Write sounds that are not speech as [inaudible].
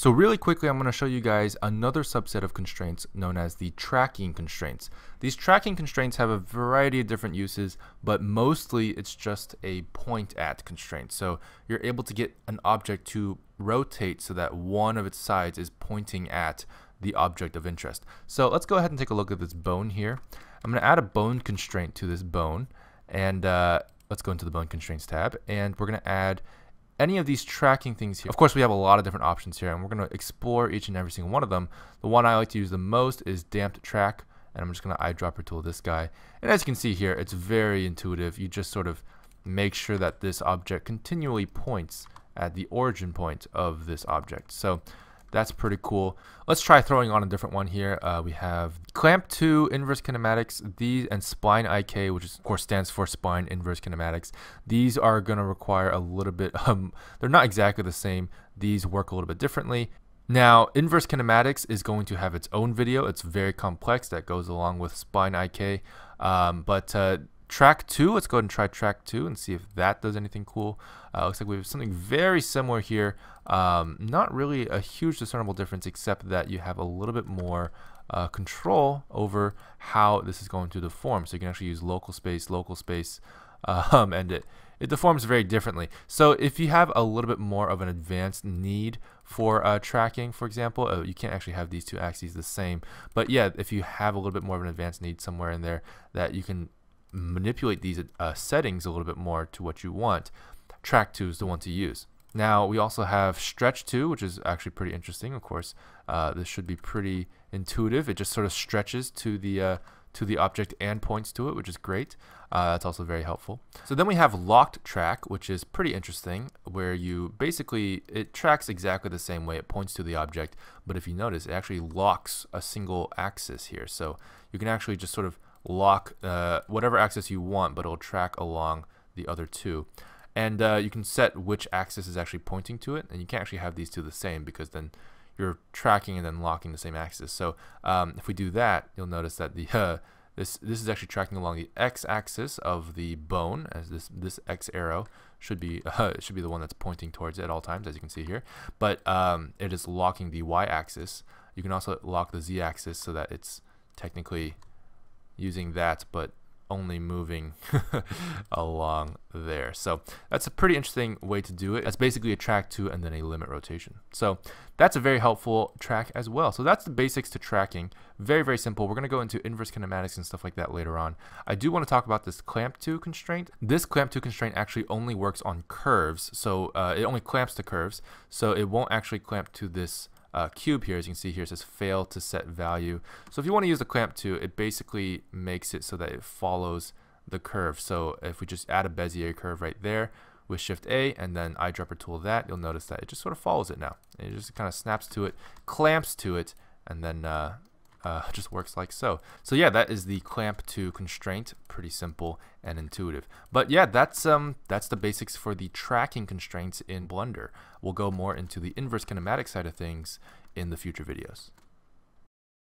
So really quickly, I'm going to show you guys another subset of constraints known as the tracking constraints. These tracking constraints have a variety of different uses, but mostly it's just a point at constraint. So you're able to get an object to rotate so that one of its sides is pointing at the object of interest. So let's go ahead and take a look at this bone here. I'm going to add a bone constraint to this bone, and uh, let's go into the bone constraints tab, and we're going to add any of these tracking things here. Of course, we have a lot of different options here, and we're going to explore each and every single one of them. The one I like to use the most is damped track, and I'm just going to eyedropper tool this guy. And as you can see here, it's very intuitive. You just sort of make sure that this object continually points at the origin point of this object. So that's pretty cool. Let's try throwing on a different one here. Uh, we have clamp to inverse kinematics, these and spline IK, which is, of course stands for spline inverse kinematics. These are going to require a little bit, [laughs] um, they're not exactly the same. These work a little bit differently. Now, inverse kinematics is going to have its own video. It's very complex that goes along with spline IK. Um, but uh, track to, let's go ahead and try track to and see if that does anything cool. Uh, looks like we have something very similar here. Um, not really a huge discernible difference except that you have a little bit more uh, control over how this is going to deform. So you can actually use local space, local space, [laughs] um, and it, it deforms very differently. So if you have a little bit more of an advanced need for uh, tracking, for example, uh, you can't actually have these two axes the same. But yeah, if you have a little bit more of an advanced need somewhere in there that you can manipulate these uh, settings a little bit more to what you want, track to is the one to use. Now we also have stretch to which is actually pretty interesting of course. Uh, this should be pretty intuitive. It just sort of stretches to the uh, to the object and points to it which is great. Uh, that's also very helpful. So then we have locked track which is pretty interesting where you basically it tracks exactly the same way. It points to the object but if you notice it actually locks a single axis here. So you can actually just sort of lock uh, whatever axis you want, but it'll track along the other two. And uh, you can set which axis is actually pointing to it, and you can't actually have these two the same because then you're tracking and then locking the same axis. So um, if we do that, you'll notice that the [laughs] uh, this this is actually tracking along the x-axis of the bone, as this this x arrow should be [laughs] uh, should be the one that's pointing towards it at all times, as you can see here. But um, it is locking the y-axis. You can also lock the z-axis so that it's technically using that, but only moving [laughs] along there. So that's a pretty interesting way to do it. That's basically a track to and then a limit rotation. So that's a very helpful track as well. So that's the basics to tracking. Very, very simple. We're going to go into inverse kinematics and stuff like that later on. I do want to talk about this clamp to constraint. This clamp to constraint actually only works on curves. So uh, it only clamps to curves. So it won't actually clamp to this uh, cube here, as you can see here, says fail to set value. So if you want to use the clamp to, it basically makes it so that it follows the curve. So if we just add a Bezier curve right there with Shift A and then eyedropper tool that, you'll notice that it just sort of follows it now. It just kind of snaps to it, clamps to it, and then uh, uh, [laughs] just works like so. So yeah, that is the clamp to constraint. Pretty simple and intuitive. But yeah, that's um that's the basics for the tracking constraints in Blender. We'll go more into the inverse kinematic side of things in the future videos.